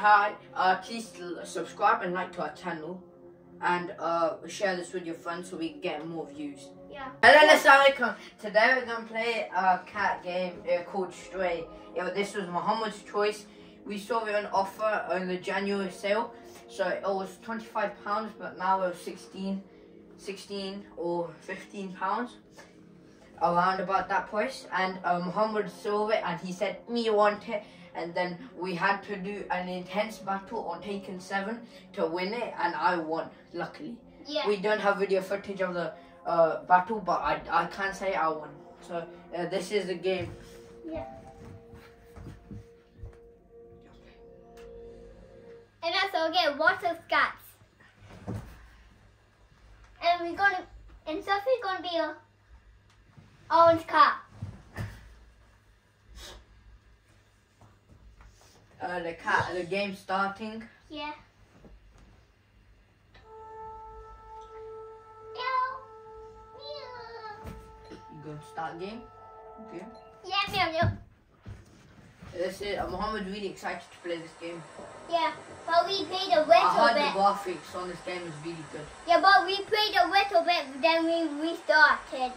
Hi, uh, please subscribe and like to our channel and uh, share this with your friends so we can get more views. Yeah. Hello, Assalamualaikum. Today we're gonna play a cat game uh, called Stray. Yeah, this was Muhammad's choice. We saw it on offer on the January sale, so it was twenty-five pounds, but now it's 16, 16 or fifteen pounds, around about that price. And uh, Muhammad saw it and he said, "Me want it." And then we had to do an intense battle on Tekken Seven to win it, and I won. Luckily, Yeah. we don't have video footage of the uh, battle, but I, I can't say I won. So uh, this is the game. Yeah. And also get water scats. And we're gonna and Sophie's gonna be a orange cat. Uh, the cat, the game starting. Yeah. Meow. Meow. You go start game. Okay. Yeah, meow, meow. This is uh, Muhammad's really excited to play this game. Yeah, but we played a little bit. I heard the bit. graphics on this game is really good. Yeah, but we played a little bit, then we restarted.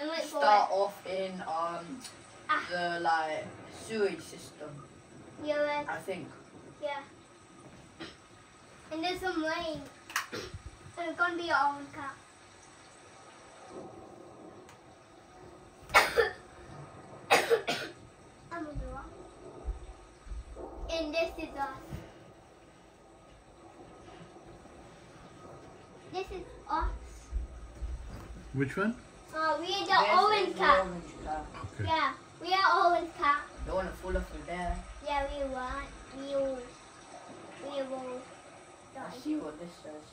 And wait for Start off in um Ah. the like sewage system. it. Yeah, I think. yeah. And there's some rain. And it's gonna be an own cat. I'm gonna do. And this is us. This is us. Which one? We are the This orange is the cat. orange cat. Okay. Yeah, we are orange cat. The one that fall off of there. Yeah, we want. We will. We will. Let's see what this says.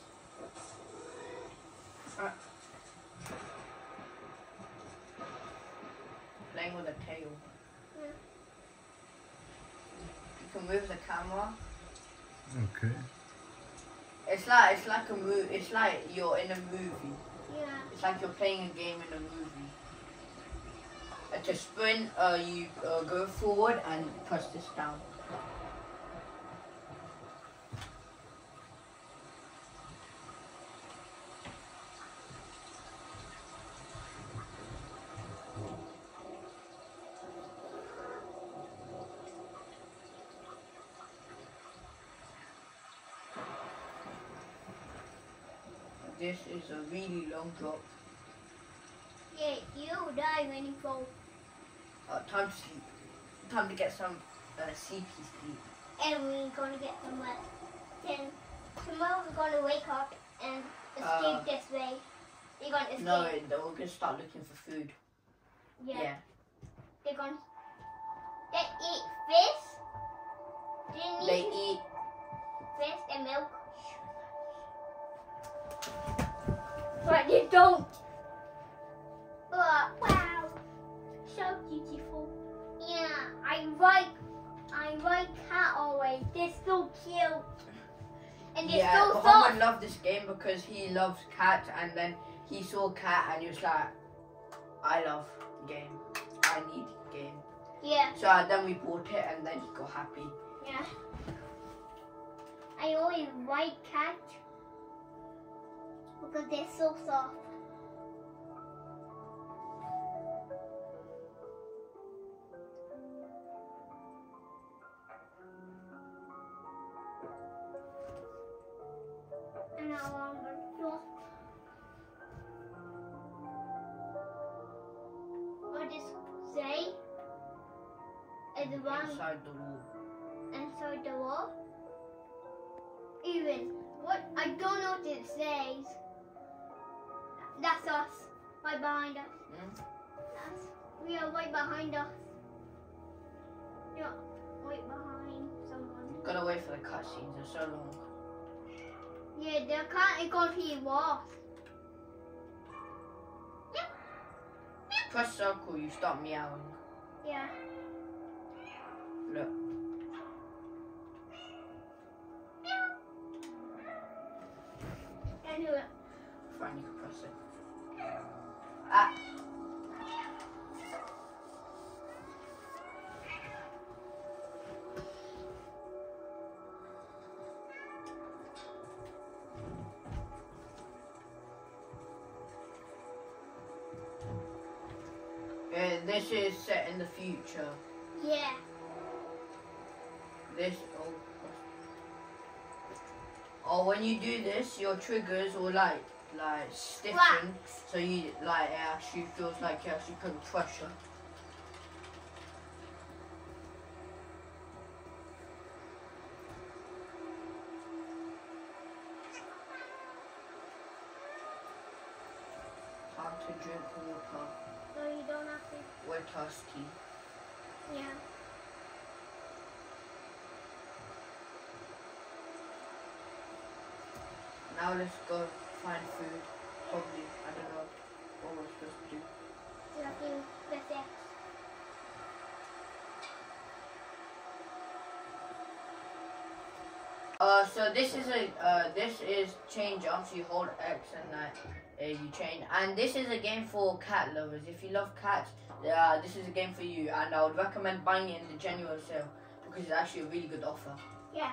Uh, playing with a tail. Yeah. You can move the camera. Okay. It's like it's like a movie. It's like you're in a movie. Yeah. It's like you're playing a game in a movie. At to sprint, uh, you uh, go forward and press this down. This is a really long drop. Yeah, you'll die when you fall. Uh, time to sleep. Time to get some uh, CP sleep. And we're gonna get some wet. Then tomorrow we're gonna wake up and escape Uh, this way. You're gonna escape. No, then we're gonna start looking for food. yeah. They're gonna. They eat fish. They They eat. fish and milk. But you don't. But wow, so beautiful. Yeah, I like, I like cat always. They're so cute. And they're Yeah, so Muhammad soft. loved this game because he loves cats, and then he saw cat and he was like, "I love game. I need game." Yeah, So uh, then we bought it, and then he got happy. yeah. I always like cats because they're so soft. And I want to drop. What does say? Is one Inside the wall. inside the wall? Even what I don't know what it says. That's us, right behind us. Hmm? That's, we are right behind us. Yeah, right behind someone. Gotta wait for the cutscenes. They're so long. Yeah, they can't. It gonna be lost. Press circle. You start meowing. Yeah. This is set in the future. Yeah. This oh, oh when you do this, your triggers will like like stiffen, so you like it actually feels like you're actually putting pressure. Time to drink water. So you don't have to. We're. Yeah. Now let's go find food. Probably, I don't know what we're supposed to do. You have to press X. Uh, so this is a uh, this is change. So you hold X and like uh, you change. And this is a game for cat lovers. If you love cats, uh, this is a game for you. And I would recommend buying it in the January sale because it's actually a really good offer. Yeah.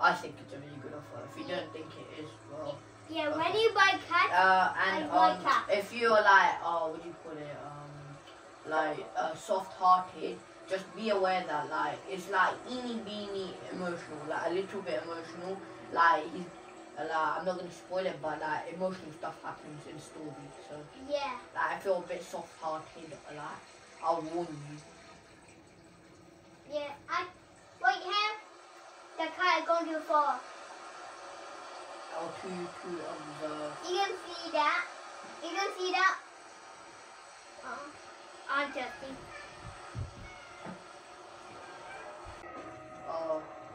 I think it's a really good offer. If you don't think it is, well. Yeah, when you buy cat, Uh, and I um, cats. if you're like, oh, what do you call it? Um, like uh, soft-hearted, just be aware that like it's like eeny beeny emotional, like a little bit emotional. Like he's, like I'm not gonna spoil it, but like emotional stuff happens in story. So yeah. like I feel a bit soft-hearted. Like I'll warn you. Yeah. I wait here. The cat is going to fall. Or oh, to to observe. You can see that. You can see that. Oh, I'm testing.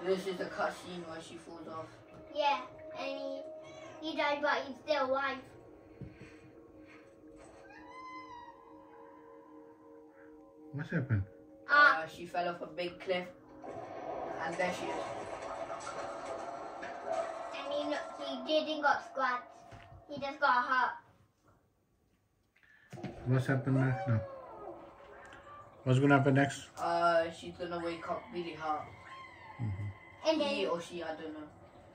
This is the cutscene where she falls off. Yeah, and he he died, but he's still alive. What's happened? Ah, Uh, she fell off a big cliff, and there she is. and he, he didn't got scratched. He just got hurt. What's happened next now? What's gonna happen next? Uh, she's gonna wake up really hurt. And He then or she, I don't know.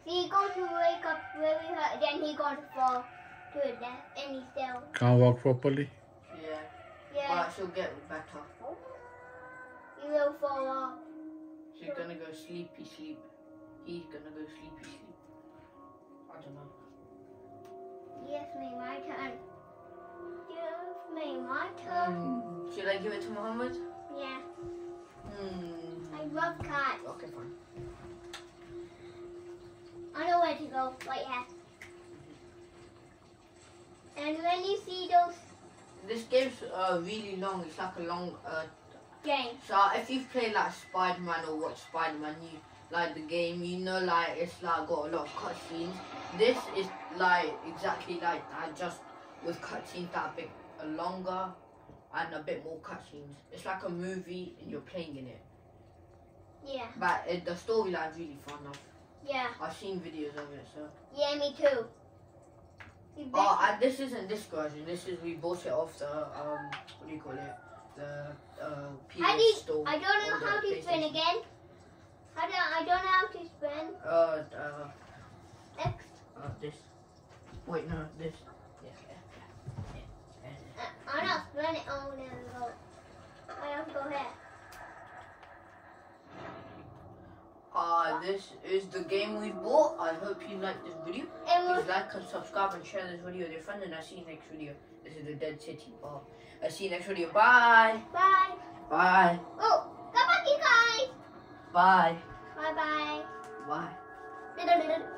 he going to wake up very hurt. Then he going to fall to his death, and he still Can't walk properly. Yeah, yeah but she'll get better. he will fall off. She's gonna go sleepy sleep. He's gonna go sleepy sleep. I don't know. Yes, me my turn. Yes, me my turn. Hmm. Should I give it to Muhammad? Yeah, Hmm. I love cats. Okay, fine. I know where to go. Right here. And when you see those This game's uh, really long. It's like a long. Uh, games, so if you've played like Spider-Man or watched Spider-Man, you like the game. You know, like it's like got a lot of cutscenes. This is like exactly like that, just with cutscenes that are a bit longer and a bit more cutscenes. It's like a movie and you're playing in it. yeah, But it, the storyline's really fun. I've, yeah, I've seen videos of it. So. yeah, me too. Oh, and this isn't this version. This is we bought it off the um, what do you call it? The uh, PS I need. store. I don't know how to spin again. How do I don't know how to spin. Uh, uh, X. uh, this. Wait, no, this. Yeah, yeah, yeah. Uh, I'm not spinning. Oh no, no. I to go here. Uh, this is the game we bought. I hope you liked this video. Please like and subscribe and share this video with your friends. And I'll see you next video. This is the Dead City Bar. I'll see you next video. Bye. bye. Bye. Oh, come back, you guys. Bye. Bye bye. Bye. Da-da-da-da.